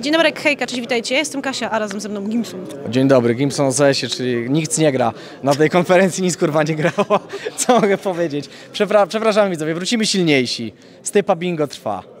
Dzień dobry, hejka, cześć, witajcie. Ja jestem Kasia, a razem ze mną Gimson. Dzień dobry, Gimson OSS, czyli nikt nie gra. Na tej konferencji nic kurwa nie grało. Co mogę powiedzieć? Przepra przepraszam widzowie, wrócimy silniejsi. Stypa bingo trwa.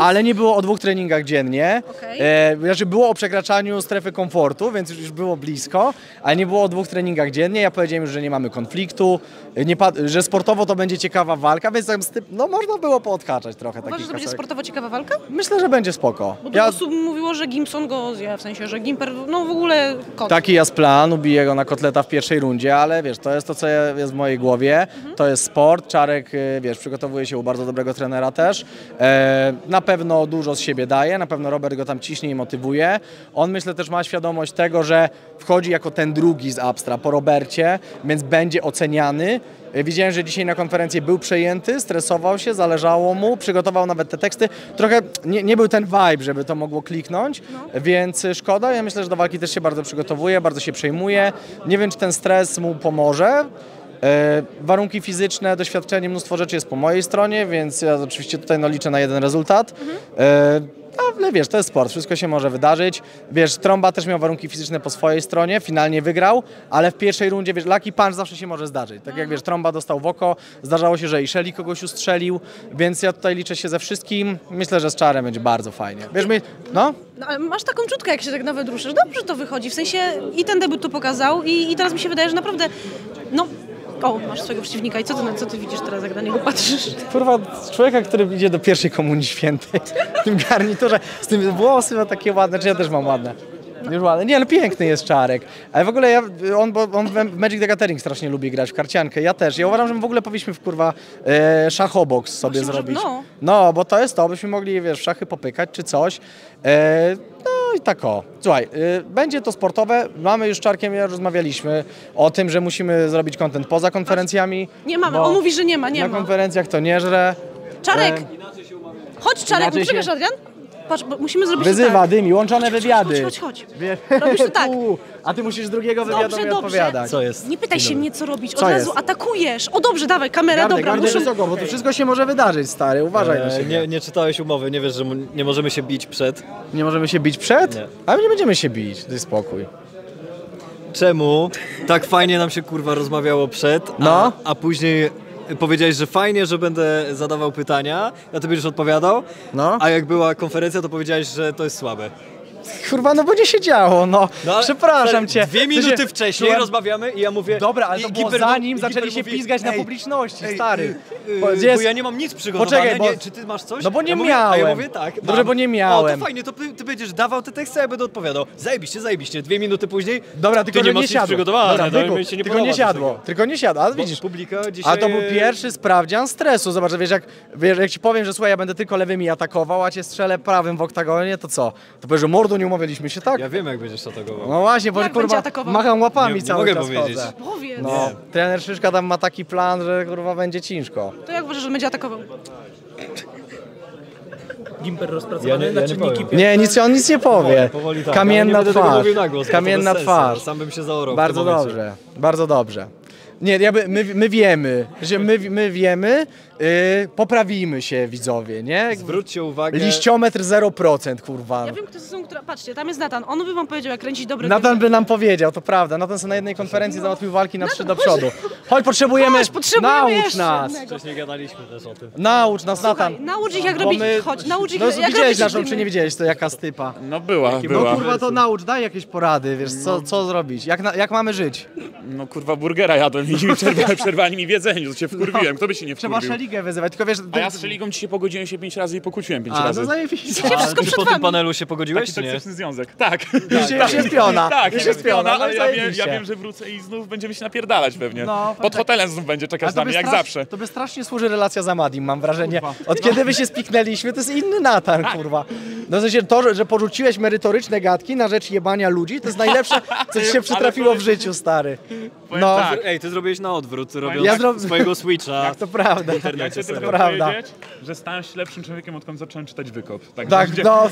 Ale nie było o dwóch treningach dziennie. Okej. E, znaczy było o przekraczaniu strefy komfortu, więc już było blisko, ale nie było o dwóch treningach dziennie. Ja powiedziałem już, że nie mamy konfliktu, nie że sportowo to będzie ciekawa walka, więc tam styp, no, można było poodkaczać trochę Uważasz, że będzie kasetek. sportowo ciekawa walka? Myślę, że będzie spoko. Bo Ja, osób mówiło, że Gimson go zje, w sensie, że Gimper, no w ogóle kot. Taki jest plan, ubiję go na kotleta w pierwszej rundzie, ale wiesz, to jest to, co jest w mojej głowie. To jest sport. Czarek, y, wiesz, przygotowuje się u bardzo dobrego trenera też. E, na pewno dużo z siebie daje, na pewno Robert go tam ciśnie i motywuje. On myślę też ma świadomość tego, że wchodzi jako ten drugi z Abstra po Robercie, więc będzie oceniany. E, Widziałem, że dzisiaj na konferencji był przejęty, stresował się, zależało mu, przygotował nawet te teksty. Trochę nie, nie był ten vibe, żeby to mogło kliknąć, więc y, szkoda. Ja myślę, że do walki też się bardzo przygotowuje, bardzo się przejmuje. Nie wiem, czy ten stres mu pomoże. E, warunki fizyczne, doświadczenie, mnóstwo rzeczy jest po mojej stronie, więc ja oczywiście tutaj no, liczę na jeden rezultat. E, ale wiesz, to jest sport, wszystko się może wydarzyć. Wiesz, Tromba też miał warunki fizyczne po swojej stronie, finalnie wygrał, ale w pierwszej rundzie, wiesz, lucky punch zawsze się może zdarzyć. Tak jak wiesz, Tromba dostał w oko, zdarzało się, że i kogoś ustrzelił, więc ja tutaj liczę się ze wszystkim. Myślę, że z Czarem będzie bardzo fajnie. Wiesz, my, no? No, ale masz taką czutkę, jak się tak nawet ruszysz. Dobrze to wychodzi, w sensie i ten debiut to pokazał i, i teraz mi się wydaje, że naprawdę, no... Masz swojego przeciwnika i co ty, co ty widzisz teraz, jak na niego patrzysz? Kurwa, człowieka, który idzie do pierwszej komunii świętej w tym garniturze, z tym włosy ma takie ładne, czy ja też mam ładne. Już ładne. Nie, ale piękny jest Czarek. Ale w ogóle ja, on, bo on w Magic the Gathering strasznie lubi grać w karciankę. Ja też. Ja uważam, że my w ogóle powinniśmy w kurwa e, szachobox sobie Właśnie, zrobić. no. no, bo to jest to, byśmy mogli, wiesz, w szachy popykać czy coś. E, no i tak o. Słuchaj, e, będzie to sportowe. Mamy już z Czarkiem, ja rozmawialiśmy o tym, że musimy zrobić content poza konferencjami. Nie mamy, bo on mówi, że nie ma, nie na ma. konferencjach to nie żre. Czarek! E, Chodź, Czarek, inaczej się- Adrian? Patrz, bo musimy zrobić to Wyzywa, tak. dymi, łączone wywiady. Chodź, chodź, chodź. Robisz to tak. A ty musisz drugiego wywiadu Dobrze, mi dobrze. odpowiadać. Co jest? Nie pytaj się mnie, co robić. Od Co razu jest? atakujesz. O dobrze, dawaj, kamera, Gardek, dobra. Gardek Muszę... wysoko, bo tu wszystko się może wydarzyć, stary. Uważaj na E, siebie. nie, Nie, nie czytałeś umowy, nie wiesz, że nie możemy się bić przed. możemy się bić przed? Nie. Ale my nie będziemy się bić, daj spokój. Czemu tak fajnie nam się kurwa rozmawiało przed, a, No. a później powiedziałeś, że fajnie, że będę zadawał pytania, a ty będziesz odpowiadał, No. a jak była konferencja, to powiedziałeś, że to jest słabe. Kurwa, no bo nie się działo, no. No, Przepraszam cię. Dwie minuty wcześniej czułem- rozmawiamy i ja mówię... Dobra, ale i to było Giper zanim mówi- zaczęli się mówi, pizgać na "Ej, publiczności, ej, stary. Yy, Bo bo jest- ja nie mam nic przygotowane, Poczekaj, bo- nie, czy ty masz coś? No bo nie ja mówię, A ja miałem. mówię tak, Dobrze, mam. bo nie O, miałem. to fajnie, to ty, będziesz dawał te teksty, a ja będę odpowiadał. Zajebiście, zajebiście. Dwie minuty później, Dobra, tylko ty nie masz nie nic siadło. przygotowane, Dobra, mi się nie tylko nie siadło, tylko nie siadło, ale widzisz. Bo publika dzisiaj... A to był pierwszy sprawdzian stresu. Zobacz, wiesz jak, wiesz, jak ci powiem, że słuchaj, ja będę tylko lewymi atakował, a cię strzelę prawym w oktagonie, to co? To powiesz, że mordo nie umawialiśmy się, tak? Ja wiem, jak będziesz atakował. No właśnie, bo Jak będzie kurwa atakował? macham łapami Nie- nie cały mogę czas powiedzieć. chodzę. Powiedz. No, trener Szyszka tam ma taki plan, że kurwa będzie ciężko. To jak uważasz, że będzie atakował? Gimper Ja rozpracowany nie, na ja nie czynniki powiem. Nie, nic, on nic nie powie. Powoli tak. Kamienna ja nie będę tego twarz. mówił na głos, bo to Kamienna bez sensu. twarz. Sam bym się zaorał w Bardzo tym momencie. dobrze, bardzo dobrze. Nie, jakby my, my wiemy, że my, my wiemy, yy, poprawimy się widzowie, nie? Jakby Zwróćcie uwagę... Liściometr 0%, kurwa. Ja wiem, kto to są, która... Patrzcie, tam jest Natan. On by wam powiedział, jak kręcić dobre Natan filmy. by nam powiedział, to prawda. Natan sobie na jednej konferencji załatwił walki na trzy do przodu. Chodź, potrzebujemy, Chodź, potrzebujemy naucz nas, jednego. Wcześniej gadaliśmy też o tym. naucz nas, Natan. Słuchaj, naucz ich, jak Bo robić... my- Chodź, naucz ich, No jak widziałeś naszą, czy nie widziałeś, to jaka stypa. No była, No była. kurwa, to naucz, daj jakieś porady, wiesz, co, co zrobić, jak, na, jak mamy żyć. No kurwa, burgera jadłem i mi przerwali, przerwali mi w jedzeniu, to się wkurwiłem. Kto by się nie Trzeba wkurwił? szeligę wyzywać, tylko wiesz... A ja z Szeligą dzisiaj pogodziłem się pięć razy i pokłóciłem pięć A, razy. no zajebiście. Się wszystko przed po tym wami. panelu się pogodziłeś, Taki czy nie? toksyczny związek. Tak. Już, już jest piona, Tak, już jest piona, no ale ja wiem, ja wiem, że wrócę i znów będziemy się napierdalać pewnie. No, Pod tak. hotelem znów będzie czekać z nami, jak zawsze. To by strasznie służy relacja z Amadim, mam wrażenie. Od kiedy wy się spiknęliśmy, to jest inny Natan, Tak. kurwa. No w sensie to, że, że porzuciłeś merytoryczne gadki na rzecz jebania ludzi, to jest najlepsze, co ci się przytrafiło w życiu, stary. Powiem No, tak. Ej, ty zrobiłeś na odwrót, robiąc Ja zro- swojego switcha. to prawda. Ja chcę tylko prawda. powiedzieć, że stałem się lepszym człowiekiem, odkąd zacząłem czytać Wykop. Tak, dzie- no,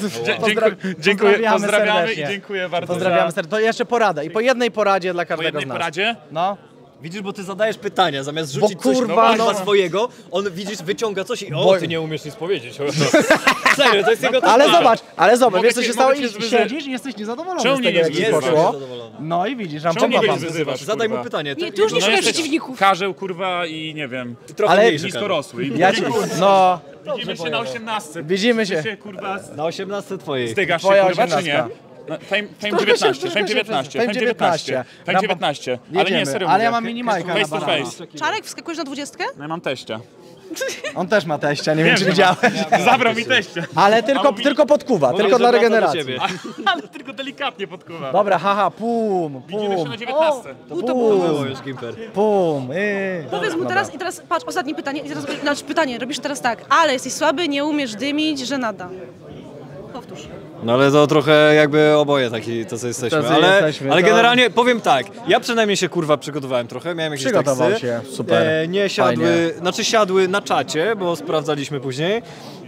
dziękuję, pozdrawiamy pozdrawiamy i dziękuję bardzo Pozdrawiamy serdecznie. To jeszcze porada. I po jednej poradzie dla Po każdego jednej z nas. poradzie No, Widzisz, bo ty zadajesz pytania, zamiast rzucić Bo coś kurwa, no, no. swojego, on widzisz, wyciąga coś i o, Bo- ty nie umiesz nic powiedzieć. Serio, to jest jego Ale zobacz, ale zobacz, Mogę wiesz co się stało i zwyzy- siedzisz i jesteś niezadowolony Czemu z tego, nie jak ci poszło. No i widzisz, tam Czemu nie wam. wyzywasz, Zadaj mu kurwa? pytanie. Nie, ty- już nie szukasz przeciwników. Karzeł, kurwa, i nie wiem, Trochę Ale- Karol. rosły. I Ja ci, no, Widzimy się na 18. Widzimy się. Kurwa, Na 18 twojej. stygasz się, kurwa, czy nie? 18. No, Fame, fame Skoro 19, się- Fame 19, Fame 19, Fame Nam- 19. Ale nie, serio Ale ja mam minimajka face na to face. Czarek, wskakujesz na dwudziestkę? No ja mam teścia. on też ma teścia, nie wiem czy że widziałeś. Zabrał mi teścia. Ale tylko, mi- tylko podkuwa, tylko dla regeneracji. ciebie. Ale tylko delikatnie podkuwa. Dobra, haha, pum, Widzimy się pum, na 19. pum, Było już Gimper. pum. Yy. Powiedz mu teraz i teraz patrz, ostatnie pytanie. I teraz, znaczy pytanie, robisz teraz tak, ale jesteś słaby, nie umiesz dymić, że nada. Powtórz. No ale to trochę jakby oboje taki, to co jesteśmy. Tacy ale, jesteśmy, ale to- generalnie powiem tak, ja przynajmniej się kurwa przygotowałem trochę, miałem jakieś Przygotował teksty. się, super. E, nie siadły, Fajnie. znaczy siadły na czacie, bo sprawdzaliśmy później.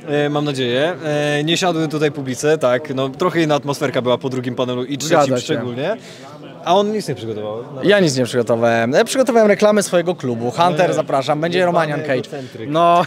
E, mam nadzieję. E, nie siadły tutaj publice, tak. No, trochę inna atmosferka była po drugim panelu i trzecim Zgadza się. szczególnie. A on nic nie przygotował. No. Ja nic nie przygotowałem. Ja przygotowałem reklamę swojego klubu. Hunter, zapraszam, będzie Romanian Cage. No,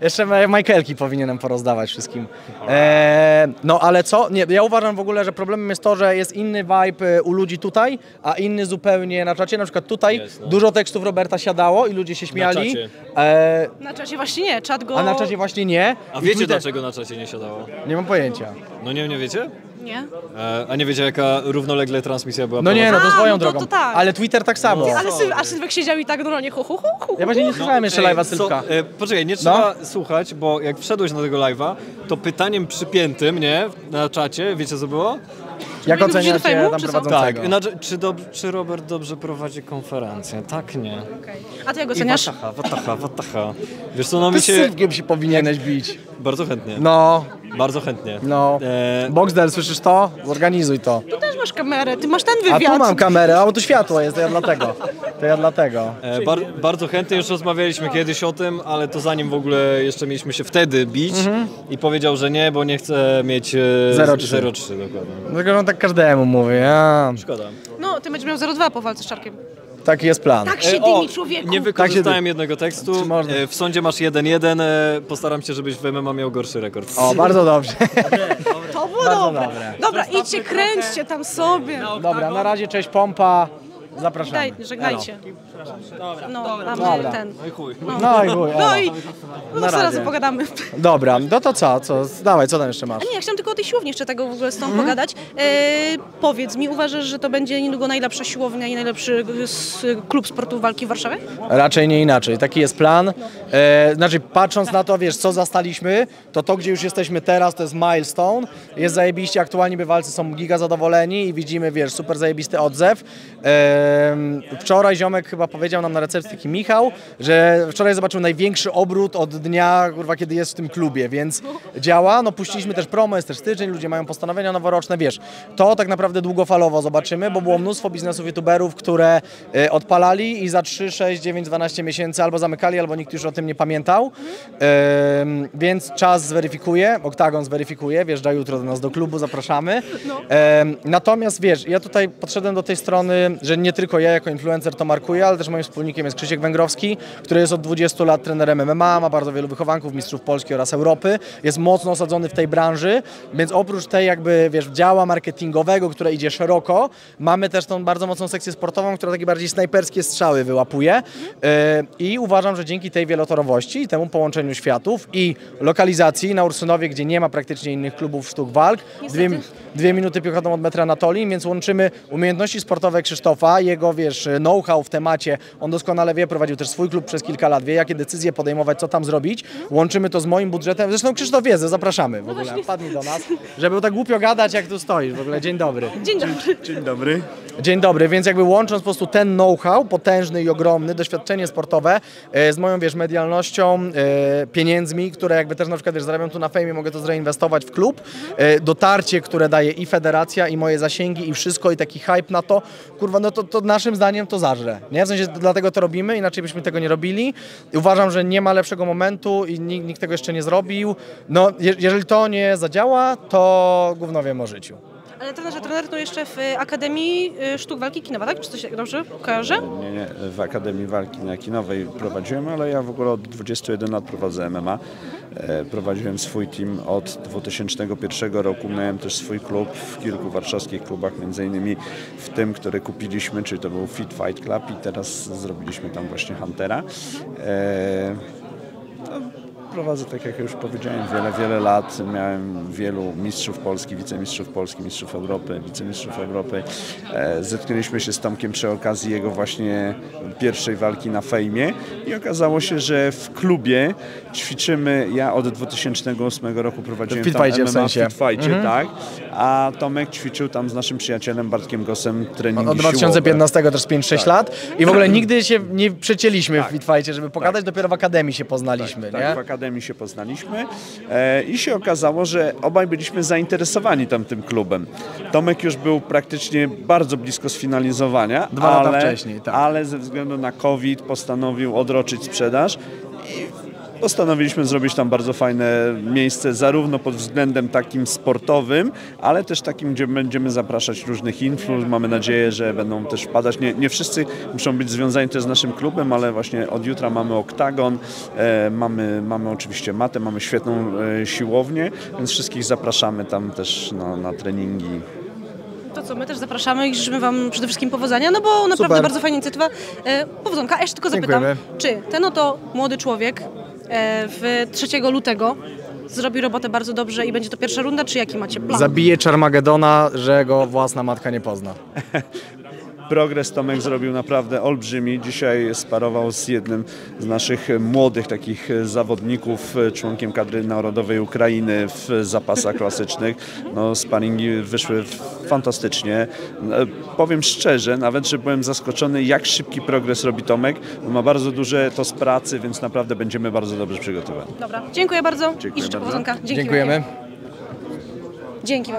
jeszcze Michaelki powinienem porozdawać wszystkim. E, no ale co? Nie, ja uważam w ogóle, że problemem jest to, że jest inny vibe e, u ludzi tutaj, a inny zupełnie na czacie. Na przykład tutaj Jest, no. dużo tekstów Roberta siadało i ludzie się śmiali. czacie. E, Na czacie właśnie nie, czat go... a na czacie właśnie nie. A wiecie Twitter- dlaczego na czacie nie siadało? Nie mam pojęcia. No nie, nie wiecie? Nie? E, a nie wiecie jaka równolegle transmisja była No nie, no to A, swoją no to- drogą. to tak. Ale Twitter tak samo. Ale Syl, a Sylwek siedział i tak normalnie hu, hu, hu, hu. Ja właśnie nie słyszałem jeszcze Ej, live'a co- Sylwka. e, poczekaj, nie trzeba słuchać, bo jak wszedłeś na tego live'a, to pytaniem przypiętym, nie, na czacie, wiecie co było? Jak Czy do oceniacie fejmu, tam czy co? prowadzącego? Tak, znaczy, czy, dob- czy Robert dobrze prowadzi konferencję? Tak, nie. A ty jak I oceniasz? watacha, watacha, watacha. Wiesz co, no Ty mi z się... Sylwkiem się powinieneś bić. Bardzo chętnie, No, bardzo chętnie. no. E, Boxdel, słyszysz to? Zorganizuj to. Ty też masz kamerę, ty masz ten A wywiad. tu mam kamerę, a bo tu światło jest, to ja dlatego. To ja dlatego. E, bar bardzo chętnie już rozmawialiśmy kiedyś o tym, ale to zanim w ogóle jeszcze mieliśmy się wtedy bić i powiedział, że nie, bo nie chce mieć e, 0,3. 0,3 dokładnie. Dlatego on tak każdemu mówi, a, Szkoda. No, ty będziesz miał 0,2 po walce z Czarkiem. Taki jest plan. Tak się E, dymi, człowieku. Nie Tak wykorzystałem się jednego tekstu. Można? E, W sądzie masz 1-1. e, Postaram się, żebyś w MMA miał gorszy rekord. O, bardzo dobrze. To było dobre. dobre. Dobra, idźcie, kręćcie tam sobie. Dobra, na razie cześć pompa. Zapraszamy. Daj, żegnajcie. No, mamy Dobra. ten. No i chuj. No i chuj, No i no zaraz razie. pogadamy. Dobra, no to co? co? Dawaj, co tam jeszcze masz? A nie, ja chciałam tylko o tej siłowni jeszcze tego w ogóle z tą Mhm. pogadać. E, powiedz mi, uważasz, że to będzie niedługo najlepsza siłownia i najlepszy s- klub sportu walki w Warszawie? Raczej nie inaczej. Taki jest plan. E, znaczy, patrząc na to, wiesz, co zastaliśmy, to to, gdzie już jesteśmy teraz, to jest milestone. Jest zajebiście, aktualnie bywalcy są giga zadowoleni i widzimy, wiesz, super zajebisty odzew. E, wczoraj ziomek chyba powiedział nam na recepcji taki Michał, że wczoraj zobaczył największy obrót od dnia, kurwa, kiedy jest w tym klubie, więc działa. No puściliśmy też promo, jest też styczeń, ludzie mają postanowienia noworoczne, wiesz. To tak naprawdę długofalowo zobaczymy, bo było mnóstwo biznesów youtuberów, które e, odpalali i za 3, 6, 9, 12 miesięcy albo zamykali, albo nikt już o tym nie pamiętał. Więc czas zweryfikuje, Oktagon zweryfikuje, wjeżdża jutro do nas do klubu, zapraszamy. Em, natomiast wiesz, ja tutaj podszedłem do tej strony, że nie tylko ja jako influencer to markuję, ale też moim wspólnikiem jest Krzysiek Węgrowski, który jest od 20 lat trenerem MMA, ma bardzo wielu wychowanków, mistrzów Polski oraz Europy, jest mocno osadzony w tej branży, więc oprócz tej jakby, wiesz, działa marketingowego, które idzie szeroko, mamy też tą bardzo mocną sekcję sportową, która takie bardziej snajperskie strzały wyłapuje. E, i uważam, że dzięki tej wielotorowości i temu połączeniu światów i lokalizacji na Ursynowie, gdzie nie ma praktycznie innych klubów sztuk walk, dwie, dwie minuty piechotą od metra Anatolii, więc łączymy umiejętności sportowe Krzysztofa, jego, wiesz, know-how w temacie, on doskonale wie, prowadził też swój klub przez kilka lat, wie jakie decyzje podejmować, co tam zrobić, łączymy to z moim budżetem, zresztą Krzysztof wie, zapraszamy. W ogóle, wpadnij do nas, żeby tak głupio gadać, jak tu stoisz, w ogóle, dzień dobry. Dzień dobry. Dzień dobry. Dzień dobry, więc jakby łącząc po prostu ten know-how potężny i ogromny, doświadczenie sportowe e, z moją, wiesz, medialnością, e, pieniędzmi, które jakby też na przykład, wiesz, zarabiam tu na fejmie, mogę to zreinwestować w klub, e, dotarcie, które daje i federacja, i moje zasięgi, i wszystko, i taki hype na to, kurwa, no to, to naszym zdaniem to zażre, nie? W sensie dlatego to robimy, inaczej byśmy tego nie robili. Uważam, że nie ma lepszego momentu i nikt, nikt tego jeszcze nie zrobił. No, je, jeżeli to nie zadziała, to gówno wiem o życiu. Ale trenerze, trener to jeszcze w Akademii y, Sztuk Walki Kinowa, tak? Czy coś tak dobrze kojarzę? Nie, nie, w Akademii Walki na Kinowej prowadziłem, ale ja w ogóle od 21 lat prowadzę MMA. E, Prowadziłem swój team od 2001 roku. Miałem też swój klub w kilku warszawskich klubach, między innymi w tym, który kupiliśmy, czyli to był Fit Fight Club i teraz zrobiliśmy tam właśnie Huntera. E, Prowadzę, tak jak już powiedziałem, wiele, wiele lat. Miałem wielu mistrzów Polski, wicemistrzów Polski, mistrzów Europy, wicemistrzów Europy. E, Zetknęliśmy się z Tomkiem przy okazji jego właśnie pierwszej walki na fejmie i okazało się, że w klubie ćwiczymy, ja od 2008 roku prowadziłem Fit tam Fightie w MMA, sensie. Fit Fightie, tak, a Tomek ćwiczył tam z naszym przyjacielem Bartkiem Gosem treningi Od siłowe. 2015 też 5-6 lat i w ogóle nigdy się nie przecięliśmy Tak. w Fitfajcie, żeby pogadać, dopiero w Akademii się poznaliśmy, Tak, nie? Akademii się poznaliśmy e, i się okazało, że obaj byliśmy zainteresowani tamtym klubem. Tomek już był praktycznie bardzo blisko sfinalizowania, Dwa lata ale, wcześniej, tak. ale ze względu na COVID postanowił odroczyć sprzedaż i postanowiliśmy zrobić tam bardzo fajne miejsce, zarówno pod względem takim sportowym, ale też takim, gdzie będziemy zapraszać różnych influ. Mamy nadzieję, że będą też wpadać. Nie, nie wszyscy muszą być związani też z naszym klubem, ale właśnie od jutra mamy oktagon, e, mamy, mamy oczywiście matę, mamy świetną e, siłownię, więc wszystkich zapraszamy tam też na, na treningi. To co, my też zapraszamy i życzymy Wam przede wszystkim powodzenia, no bo naprawdę Super. bardzo fajna inicjatywa. E, powodzonka, a jeszcze tylko zapytam, Dziękujemy. czy ten oto młody człowiek w 3 lutego zrobi robotę bardzo dobrze i będzie to pierwsza runda, czy jaki macie plan? Zabije Czarmagedona, że go własna matka nie pozna. Progres Tomek zrobił naprawdę olbrzymi. Dzisiaj sparował z jednym z naszych młodych takich zawodników, członkiem kadry narodowej Ukrainy w zapasach klasycznych. No, sparingi wyszły fantastycznie. Powiem szczerze, nawet, że byłem zaskoczony, jak szybki progres robi Tomek. Ma bardzo duże to z pracy, więc naprawdę będziemy bardzo dobrze przygotowani. Dobra, dziękuję bardzo Dziękuję i życzę bardzo. powodzonka. Dzięki Dziękujemy. wielkie. Dzięki Wam.